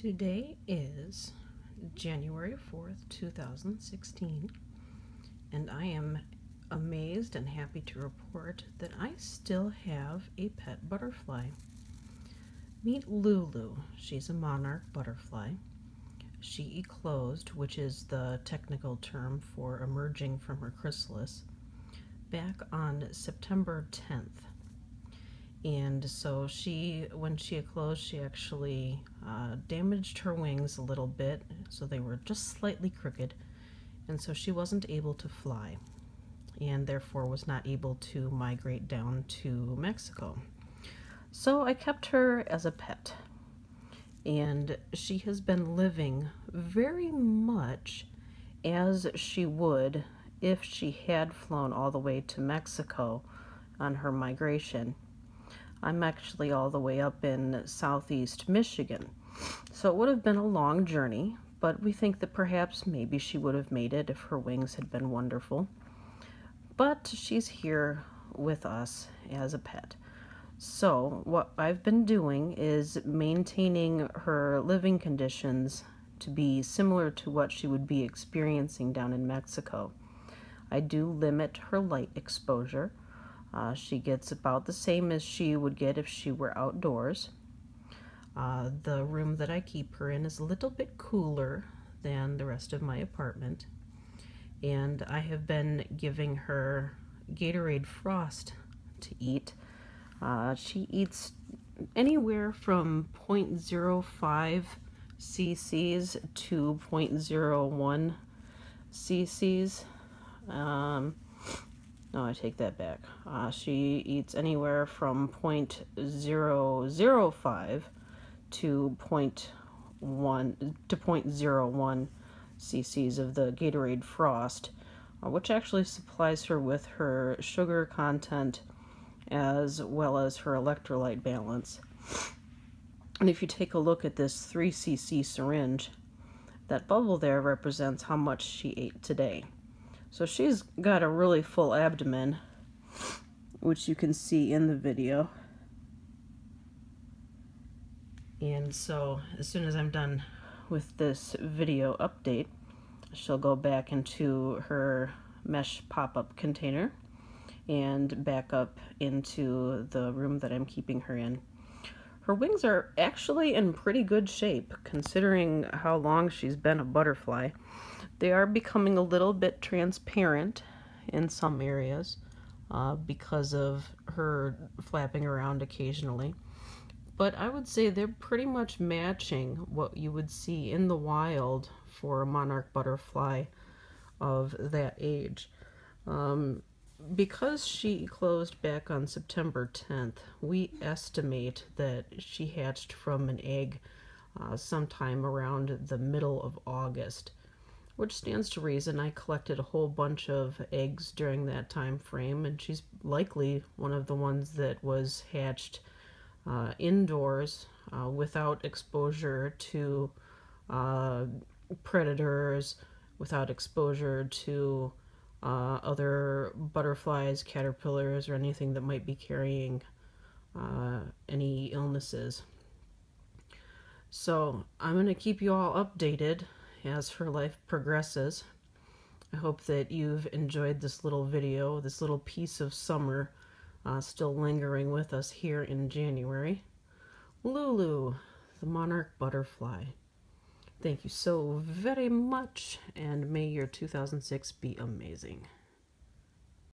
Today is January 4th, 2016, and I am amazed and happy to report that I still have a pet butterfly. Meet Lulu. She's a monarch butterfly. She eclosed, which is the technical term for emerging from her chrysalis, back on September 10th and so she when she eclosed, she actually uh, damaged her wings a little bit so they were just slightly crooked and so she wasn't able to fly and therefore was not able to migrate down to Mexico so I kept her as a pet and she has been living very much as she would if she had flown all the way to Mexico on her migration I'm actually all the way up in southeast Michigan. So it would have been a long journey, but we think that perhaps maybe she would have made it if her wings had been wonderful. But she's here with us as a pet. So what I've been doing is maintaining her living conditions to be similar to what she would be experiencing down in Mexico. I do limit her light exposure. Uh, she gets about the same as she would get if she were outdoors. Uh, the room that I keep her in is a little bit cooler than the rest of my apartment. And I have been giving her Gatorade Frost to eat. Uh, she eats anywhere from 0.05 cc's to 0.01 cc's. Um, no, I take that back. Uh, she eats anywhere from 0.005 to 0.1 to 0.01 cc's of the Gatorade Frost, uh, which actually supplies her with her sugar content as well as her electrolyte balance. And if you take a look at this 3 cc syringe, that bubble there represents how much she ate today. So she's got a really full abdomen, which you can see in the video. And so as soon as I'm done with this video update, she'll go back into her mesh pop-up container and back up into the room that I'm keeping her in. Her wings are actually in pretty good shape considering how long she's been a butterfly. They are becoming a little bit transparent in some areas uh, because of her flapping around occasionally. But I would say they're pretty much matching what you would see in the wild for a monarch butterfly of that age. Um, because she eclosed back on September 10th, we estimate that she hatched from an egg uh, sometime around the middle of August which stands to reason. I collected a whole bunch of eggs during that time frame, and she's likely one of the ones that was hatched uh, indoors uh, without exposure to uh, predators, without exposure to uh, other butterflies, caterpillars, or anything that might be carrying uh, any illnesses. So I'm going to keep you all updated as her life progresses. I hope that you've enjoyed this little video, this little piece of summer uh, still lingering with us here in January. Lulu, the monarch butterfly. Thank you so very much, and may your 2006 be amazing.